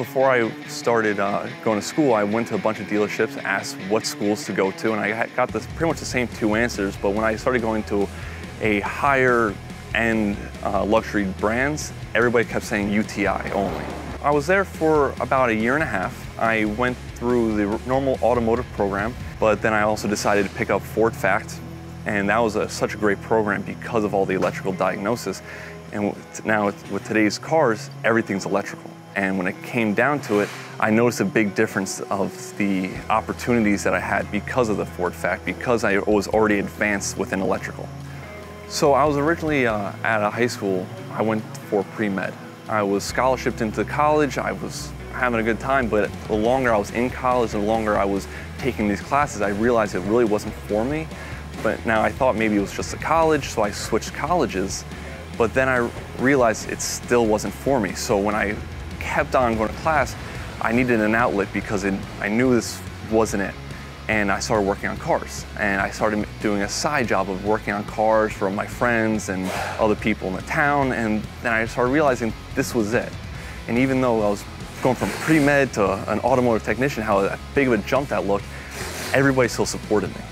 Before I started uh, going to school, I went to a bunch of dealerships, asked what schools to go to, and I got this, pretty much the same two answers. But when I started going to a higher end uh, luxury brands, everybody kept saying UTI only. I was there for about a year and a half. I went through the normal automotive program, but then I also decided to pick up Ford Fact, and that was a, such a great program because of all the electrical diagnosis. And now with today's cars, everything's electrical. And when it came down to it, I noticed a big difference of the opportunities that I had because of the Ford Fact, because I was already advanced within electrical. So I was originally uh, at a high school, I went for pre-med. I was scholarshiped into college, I was having a good time, but the longer I was in college, the longer I was taking these classes, I realized it really wasn't for me. But now I thought maybe it was just a college, so I switched colleges. But then I realized it still wasn't for me. So when I kept on going to class, I needed an outlet because it, I knew this wasn't it. And I started working on cars. And I started doing a side job of working on cars for my friends and other people in the town. And then I started realizing this was it. And even though I was going from pre-med to an automotive technician, how big of a jump that looked, everybody still supported me.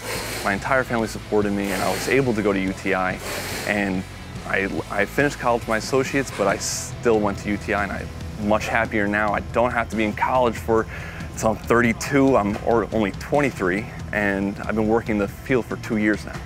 My entire family supported me and I was able to go to UTI. And I, I finished college my associates, but I still went to UTI and I'm much happier now. I don't have to be in college for until I'm 32. I'm or only 23 and I've been working in the field for two years now.